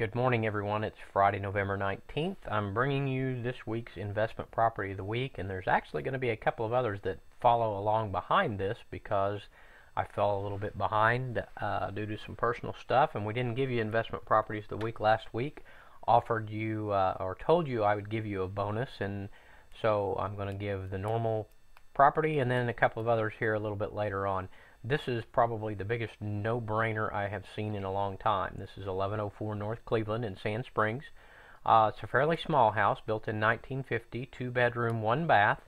Good morning, everyone. It's Friday, November 19th. I'm bringing you this week's investment property of the week, and there's actually going to be a couple of others that follow along behind this because I fell a little bit behind uh, due to some personal stuff, and we didn't give you investment properties the week last week. Offered you uh, or told you I would give you a bonus, and so I'm going to give the normal property and then a couple of others here a little bit later on. This is probably the biggest no-brainer I have seen in a long time. This is 1104 North Cleveland in Sand Springs. Uh, it's a fairly small house, built in 1950, two bedroom, one bath.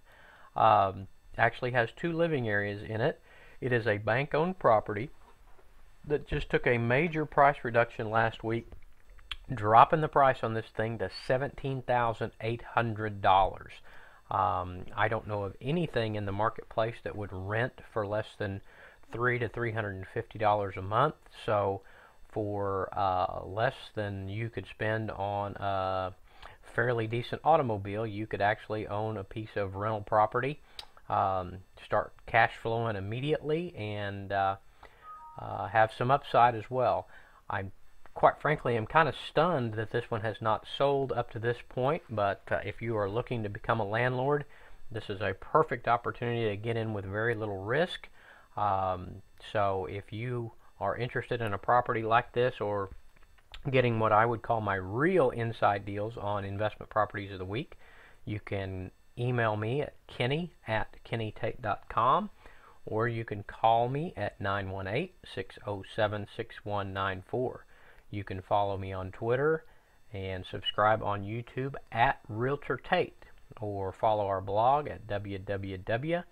Um, actually has two living areas in it. It is a bank-owned property that just took a major price reduction last week, dropping the price on this thing to $17,800. Um, I don't know of anything in the marketplace that would rent for less than three to three hundred and fifty dollars a month. So for uh, less than you could spend on a fairly decent automobile, you could actually own a piece of rental property, um, start cash flowing immediately, and uh, uh, have some upside as well. I quite frankly am kind of stunned that this one has not sold up to this point, but uh, if you are looking to become a landlord, this is a perfect opportunity to get in with very little risk. Um, so if you are interested in a property like this or getting what I would call my real inside deals on investment properties of the week, you can email me at kenny at kennytate.com or you can call me at 918-607-6194. You can follow me on Twitter and subscribe on YouTube at Realtor Tate or follow our blog at www.realtortate.com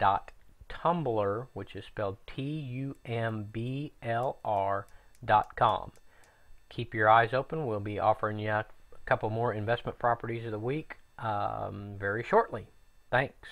dot tumblr, which is spelled T-U-M-B-L-R dot com. Keep your eyes open. We'll be offering you a couple more investment properties of the week um, very shortly. Thanks.